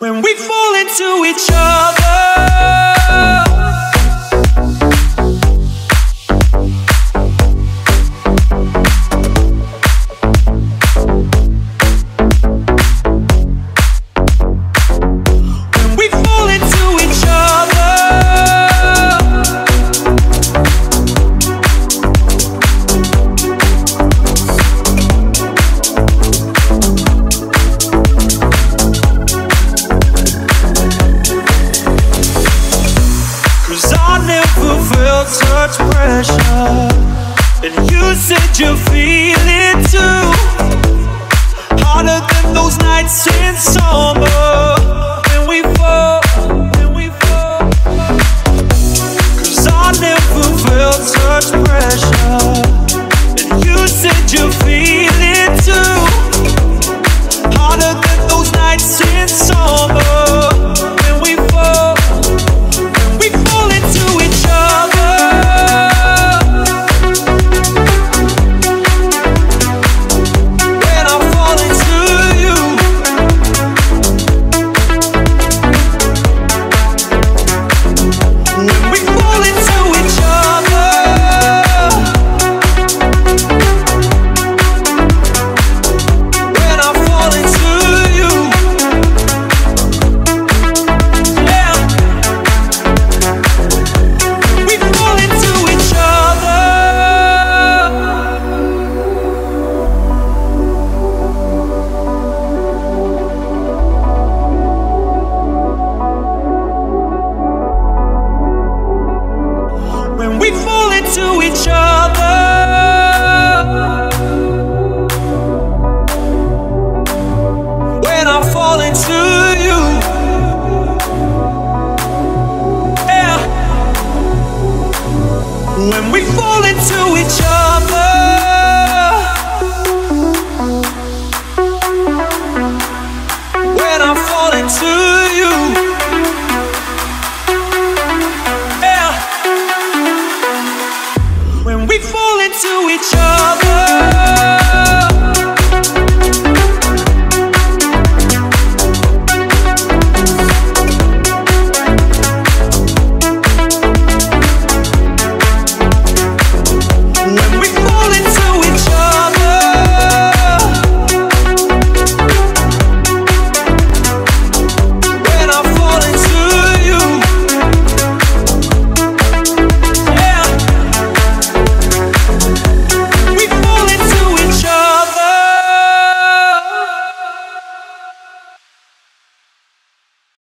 When we fall into each other. I never felt such pressure. And you said you feel it too. Harder than those nights in summer. When we fall, when we fall. Cause I never felt such pressure. And you said you feel into each other. When I fall into we fall into each other.